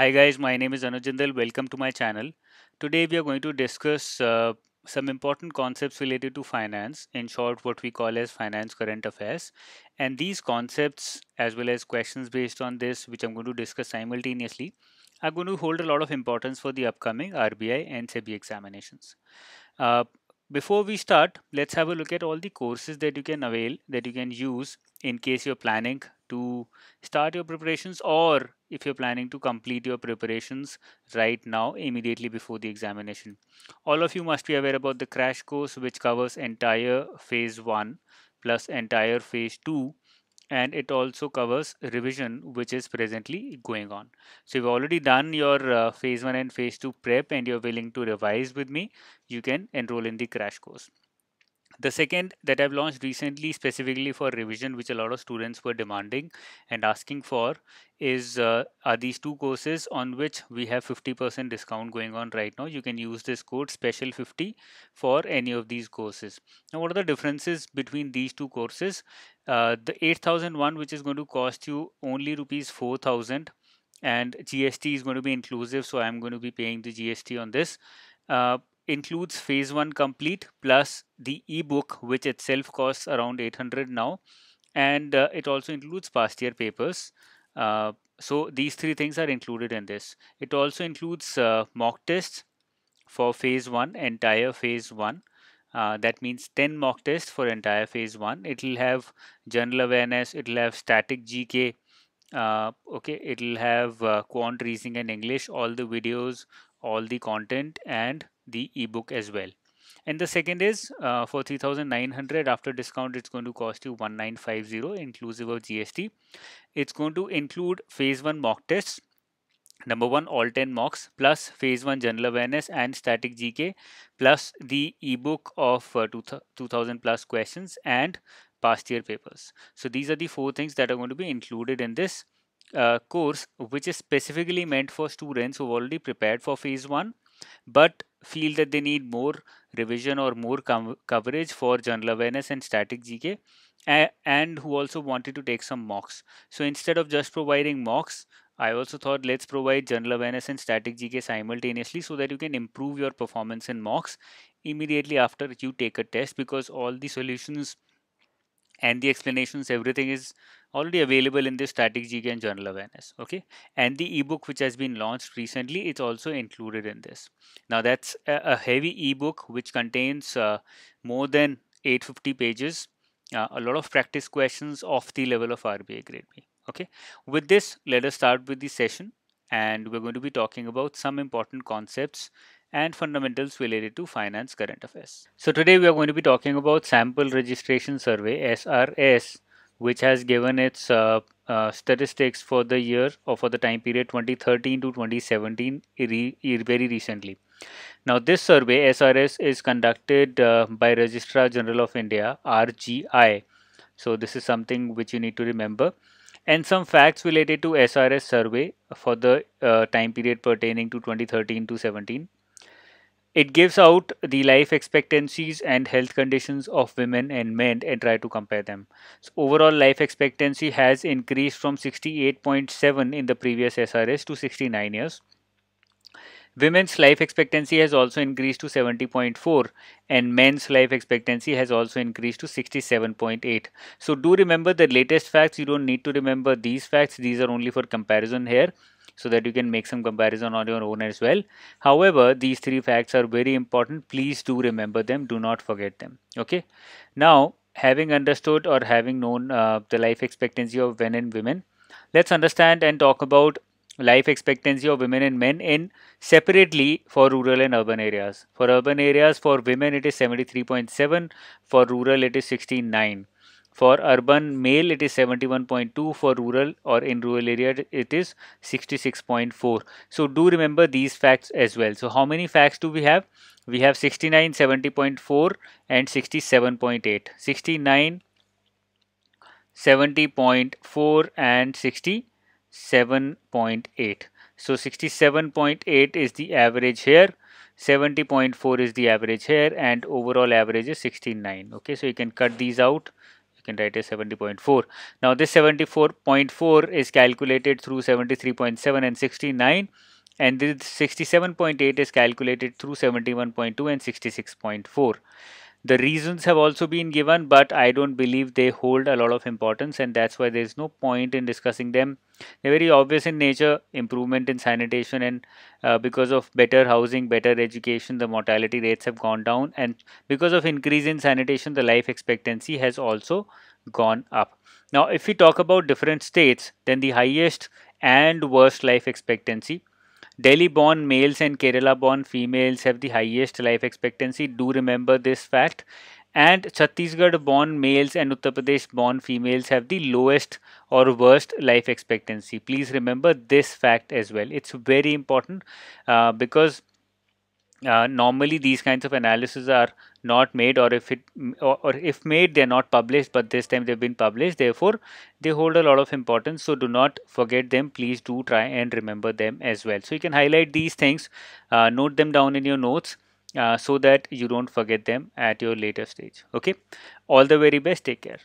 Hi guys, my name is Anuj Jindal. Welcome to my channel. Today we are going to discuss uh, some important concepts related to finance, in short what we call as finance current affairs. And these concepts as well as questions based on this which I'm going to discuss simultaneously are going to hold a lot of importance for the upcoming RBI and SEBI examinations. Uh, before we start, let's have a look at all the courses that you can avail, that you can use in case you're planning to start your preparations or if you're planning to complete your preparations right now immediately before the examination. All of you must be aware about the crash course which covers entire phase 1 plus entire phase 2 and it also covers revision which is presently going on. So you've already done your uh, phase 1 and phase 2 prep and you're willing to revise with me, you can enroll in the crash course. The second that I've launched recently specifically for revision, which a lot of students were demanding and asking for, is uh, are these two courses on which we have 50% discount going on right now. You can use this code special 50 for any of these courses. Now, what are the differences between these two courses? Uh, the 8001, which is going to cost you only rupees 4000 and GST is going to be inclusive. So I'm going to be paying the GST on this. Uh, includes phase 1 complete plus the ebook which itself costs around 800 now. And uh, it also includes past year papers. Uh, so these three things are included in this. It also includes uh, mock tests for phase 1 entire phase 1 uh, that means 10 mock tests for entire phase 1 it will have general awareness it will have static gk uh, okay it will have uh, quant reasoning and english all the videos all the content and the ebook as well. And the second is uh, for 3900 after discount it's going to cost you 1950 inclusive of gst it's going to include phase 1 mock tests number one all 10 mocks plus phase 1 general awareness and static gk plus the ebook of uh, 2000 plus questions and past year papers. So these are the four things that are going to be included in this uh, course which is specifically meant for students who have already prepared for phase 1 but feel that they need more revision or more coverage for general awareness and static GK and who also wanted to take some mocks. So instead of just providing mocks, I also thought let's provide general awareness and static GK simultaneously so that you can improve your performance in mocks immediately after you take a test because all the solutions and the explanations everything is already available in the static GK and general awareness okay? And the ebook which has been launched recently it's also included in this. Now that's a, heavy ebook which contains uh, more than 850 pages uh, a lot of practice questions of the level of RBI grade B okay? With this let us start with the session and we're going to be talking about some important concepts and fundamentals related to finance current affairs. So today we are going to be talking about sample registration survey SRS which has given its uh, uh, statistics for the year or for the time period 2013 to 2017 re very recently. Now this survey SRS is conducted uh, by Registrar General of India RGI. So this is something which you need to remember and some facts related to SRS survey for the uh, time period pertaining to 2013 to 17 it gives out the life expectancies and health conditions of women and men and try to compare them. So overall life expectancy has increased from 68.7 in the previous SRS to 69 years. Women's life expectancy has also increased to 70.4 and men's life expectancy has also increased to 67.8. So do remember the latest facts. You don't need to remember these facts. These are only for comparison here so that you can make some comparison on your own as well. However, these three facts are very important. Please do remember them. Do not forget them. Okay. Now, having understood or having known uh, the life expectancy of men and women, let's understand and talk about life expectancy of women and men in separately for rural and urban areas. For urban areas, for women it is 73.7, for rural it is 69. For urban male, it is 71.2. For rural or in rural area, it is 66.4. So do remember these facts as well. So how many facts do we have? We have 69, 70.4 and 67.8. 69, 70.4 and 67.8. So 67.8 is the average here. 70.4 is the average here and overall average is 69 okay so you can cut these out can write as 70.4 now this 74.4 is calculated through 73.7 and 69 and this 67.8 is calculated through 71.2 and 66.4 the reasons have also been given, but I don't believe they hold a lot of importance, and that's why there's no point in discussing them. They're very obvious in nature improvement in sanitation, and uh, because of better housing, better education, the mortality rates have gone down, and because of increase in sanitation, the life expectancy has also gone up. Now, if we talk about different states, then the highest and worst life expectancy Delhi born males and Kerala born females have the highest life expectancy. Do remember this fact. And Chhattisgarh born males and Uttar Pradesh born females have the lowest or worst life expectancy. Please remember this fact as well. It's very important uh, because uh, normally these kinds of analysis are not made or if it or, or, if made they're not published but this time they've been published. Therefore they hold a lot of importance so do not forget them. Please do try and remember them as well. So you can highlight these things uh, note them down in your notes uh, so that you don't forget them at your later stage. Okay? All the very best. Take care